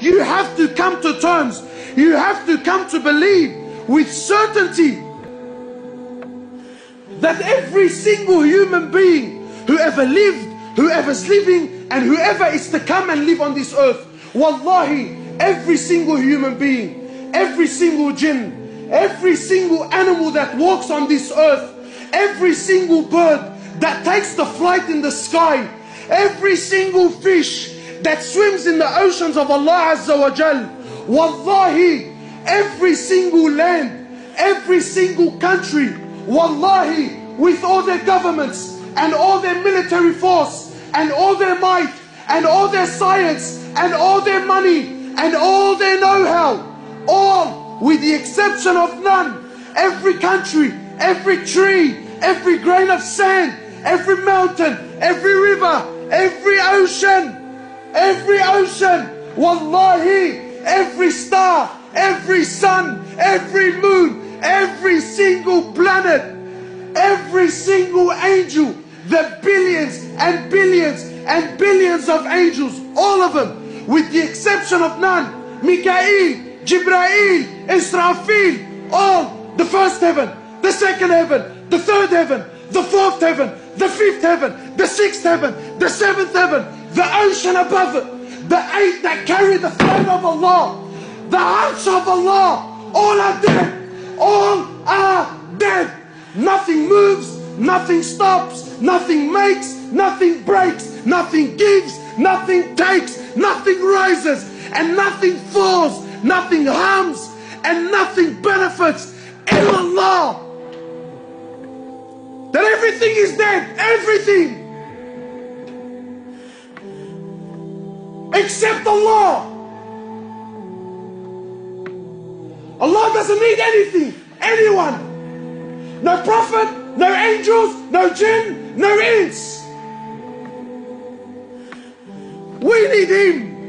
You have to come to terms. You have to come to believe with certainty that every single human being, whoever lived, whoever's living, and whoever is to come and live on this earth, wallahi, every single human being, every single jinn, every single animal that walks on this earth, every single bird that takes the flight in the sky, every single fish that swims in the oceans of Allah Azza wa Jal, wallahi, every single land, every single country, wallahi, with all their governments and all their military force and all their might and all their science and all their money and all their know-how, all with the exception of none, every country, every tree, every grain of sand, every mountain, every river, every ocean, every ocean, wallahi, every star, every sun, every moon, every single planet, every single angel, the billions and billions and billions of angels, all of them, with the exception of none, Mikael, Jibrail, Israfil, all the first heaven, the second heaven, the third heaven, the fourth heaven, the fifth heaven, the sixth heaven, the seventh heaven, the ocean above it, the eight that carry the throne of Allah, the Arsh of Allah, all are dead, all are dead. Nothing moves, nothing stops, nothing makes, nothing breaks, nothing gives, nothing takes, nothing rises, and nothing falls, nothing harms, and nothing benefits. In Allah. That everything is dead, everything. Except Allah. Allah doesn't need anything, anyone. No prophet, no angels, no jinn, no ins. We need Him.